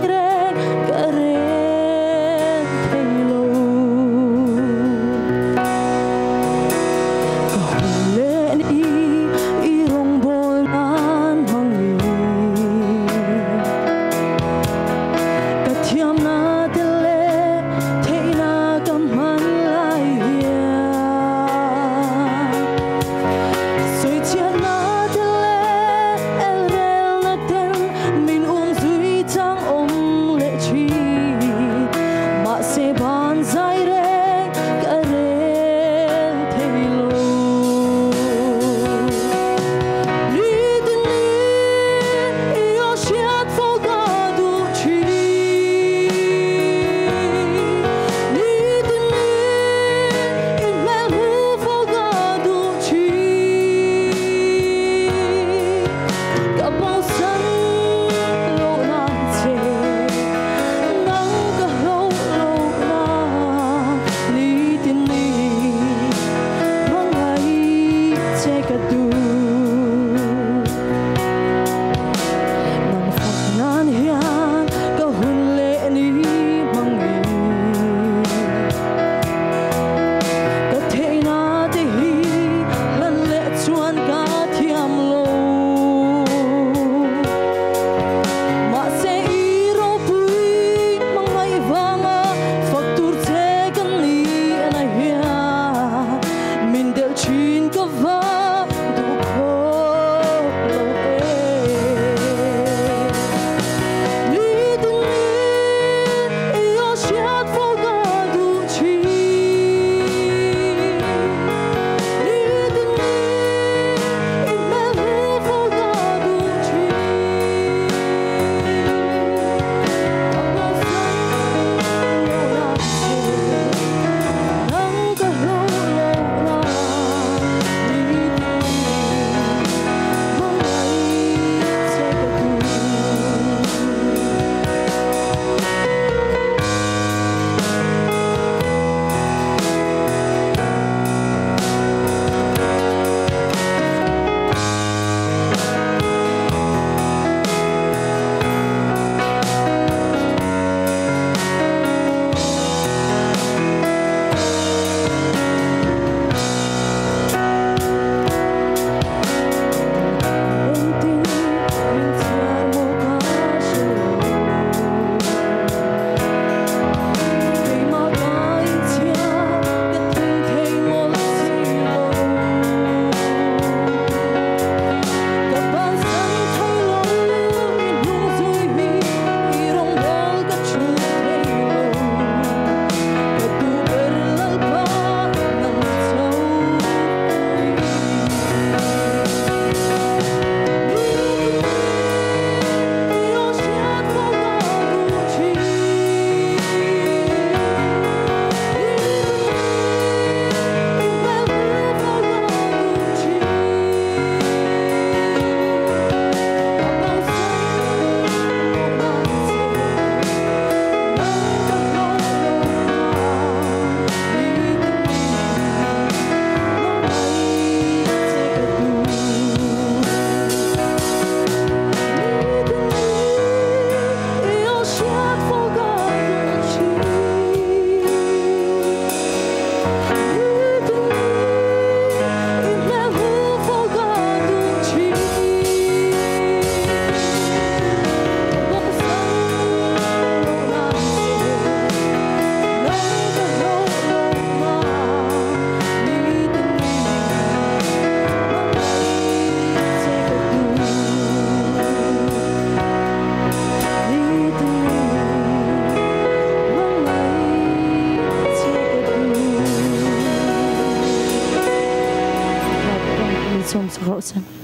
creer. you. awesome.